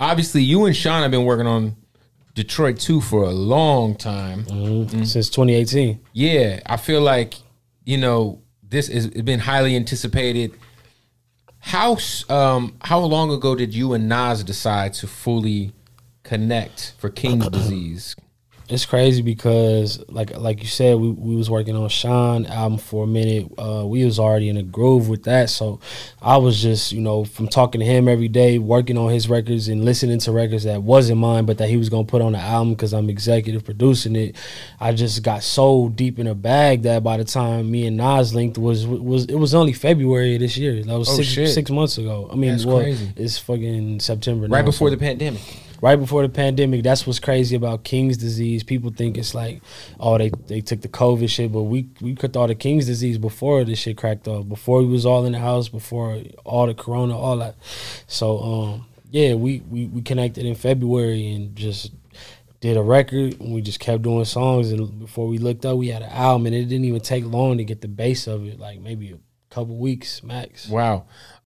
obviously you and Sean have been working on Detroit 2 for a long time. Mm-hmm. Since 2018. Yeah, I feel like you know this has been highly anticipated. How um how long ago did you and Nas decide to fully connect for King's disease? It's crazy because like like you said, we, we was working on Sean album for a minute. Uh, we was already in a groove with that. So I was just, you know, from talking to him every day, working on his records and listening to records that wasn't mine, but that he was gonna put on the album because I'm executive producing it. I just got so deep in a bag that by the time me and Nas linked was was it was only February of this year. That was Oh, six months ago. I mean, well, it's fucking September Right now, before so- the pandemic. Right before the pandemic. That's what's crazy about King's disease. People think it's like, oh, they they took the COVID shit, but we we could thought of King's disease before this shit cracked off. Before we was all in the house, before all the corona, all that. So um, yeah, we we we connected in February and just did a record and we just kept doing songs and before we looked up we had an album and it didn't even take long to get the base of it like maybe a couple weeks max Wow.